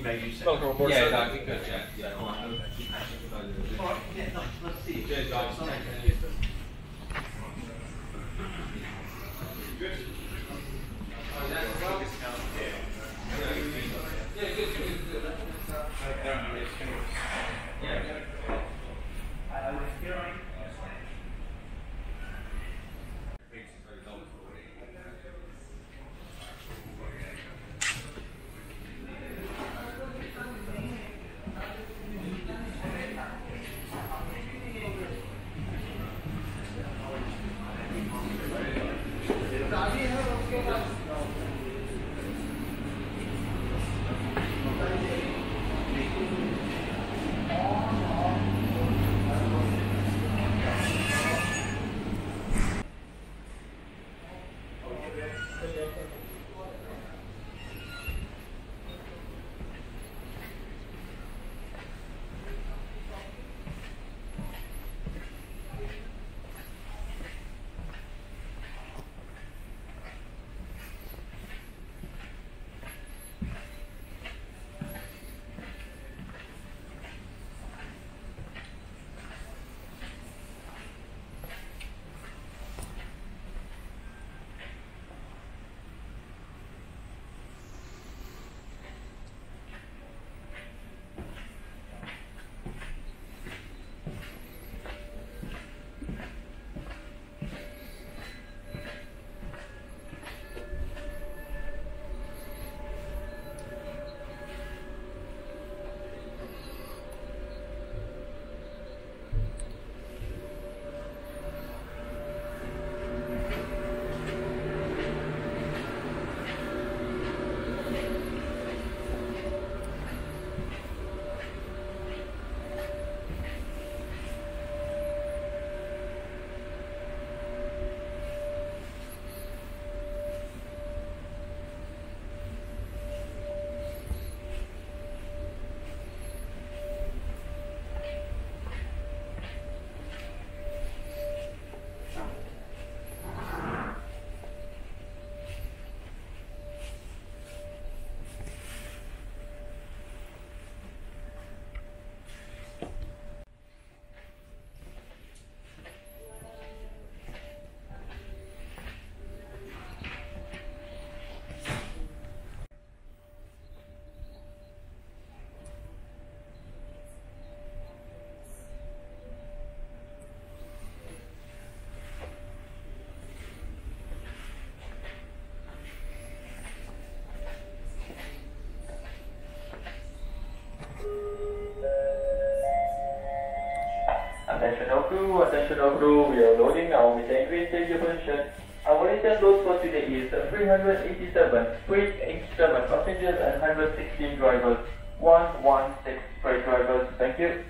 I'll you. Welcome aboard, Yeah, sir. that'd be yeah, Attention all crew, we are loading now with increased stage position. Our latest load for today is 387 freight 87 passengers and 116 drivers. 116 freight drivers, thank you.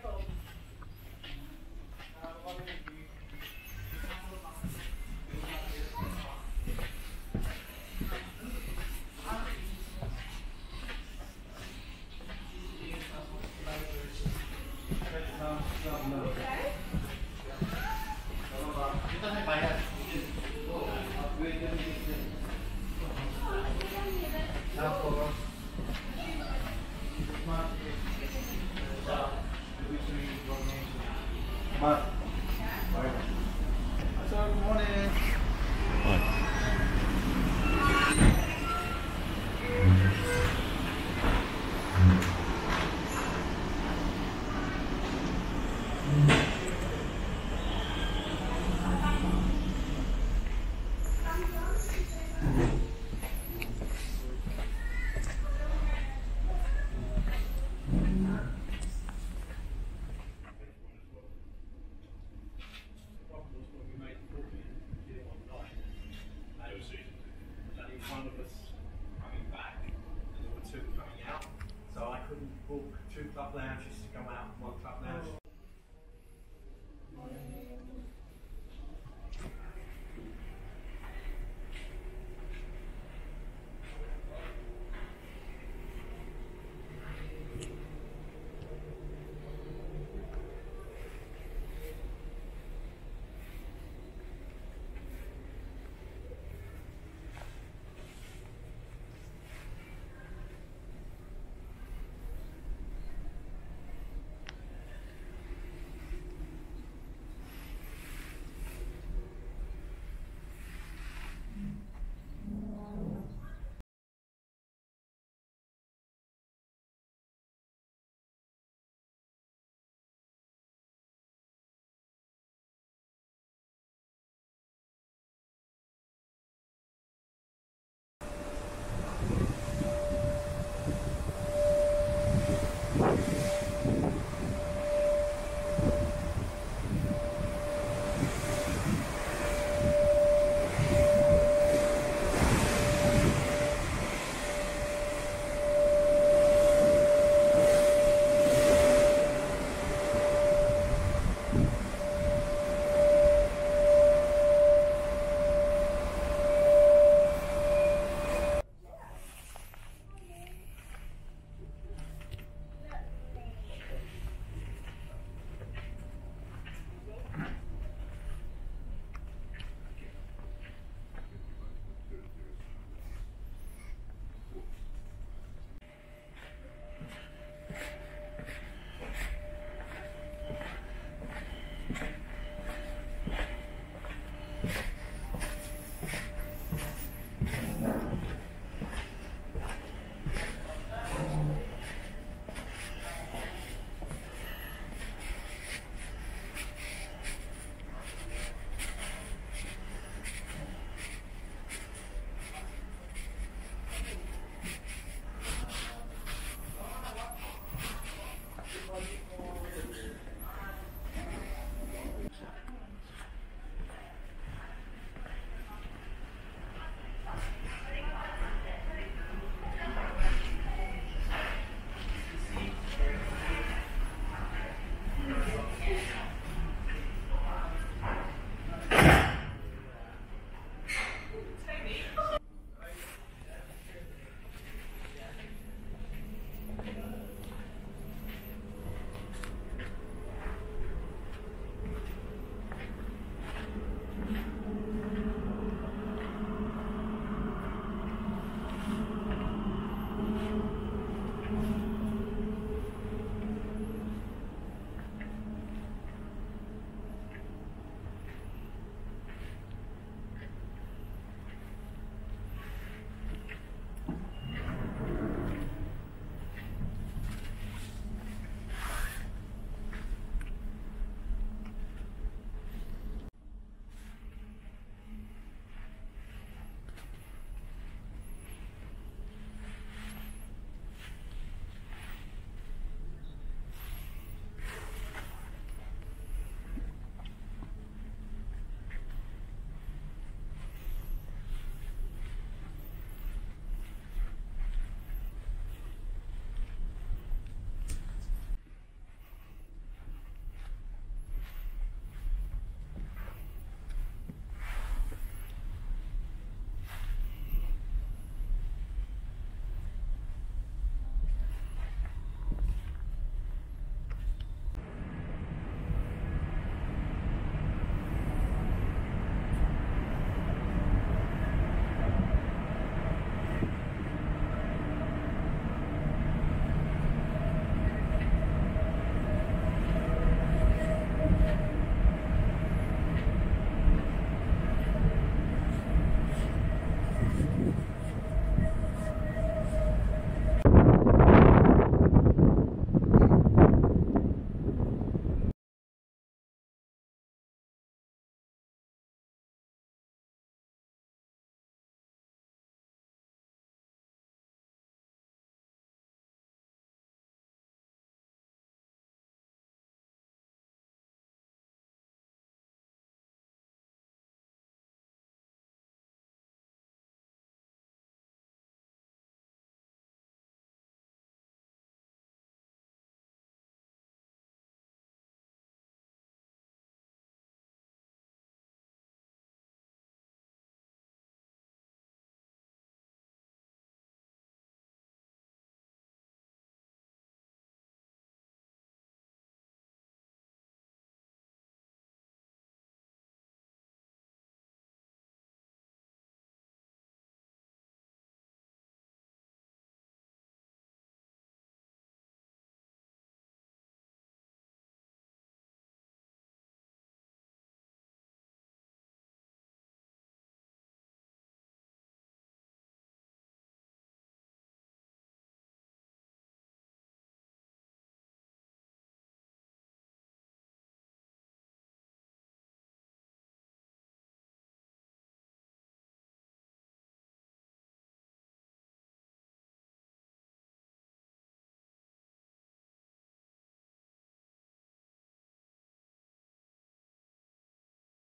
Very club lounge.